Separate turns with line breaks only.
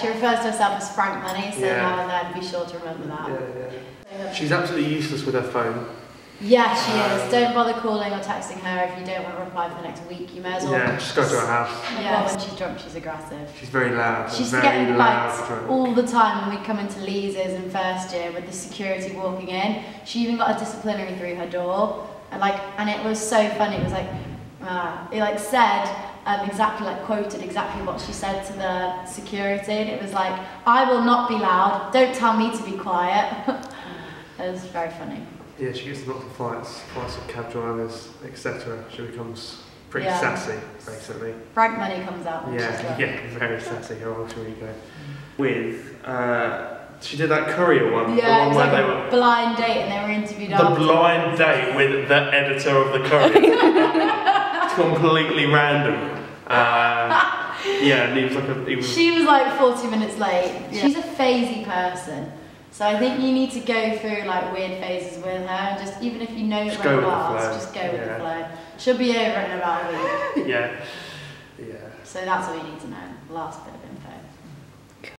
She refers to herself as Frank Money, so
Yeah.
now and then be sure to remember that.
Yeah, yeah. She's absolutely useless with her phone.
Yeah, she
Um,
is. Don't bother calling or texting her if you don't want a reply for the next week. You may as well.
Yeah, just go to her house.
Yeah, when she's drunk, she's aggressive.
She's very loud.
She's
very
getting
loud
bites
drunk.
all the time when we come into Lee's in first year with the security walking in. She even got a disciplinary through her door, and like, and it was so funny. It was like, uh, it like said um, exactly like quoted exactly what she said to the security, and it was like, "I will not be loud. Don't tell me to be quiet." it was very funny.
Yeah, she gets in lots of fights, fights with cab drivers, etc. She becomes pretty
Yeah.
sassy, basically.
Frank Money comes out.
Yeah,
drunk.
yeah, very sassy. Her alter ego. With, uh, she did that courier one.
Yeah,
the one
was
where
like
they
a
were.
blind date, and they were interviewed on
The
after.
blind date with the editor of the courier. completely random. Uh, yeah, and he was like a. He was,
She was like 40 minutes late. She's a phasey person. So I think you need to go through like weird phases with her and just even if you know
Just
it
go
won't last, just go with
Yeah.
the flow. She'll be over in about a week.
yeah. Yeah.
So that's all you need to know. Last bit of info.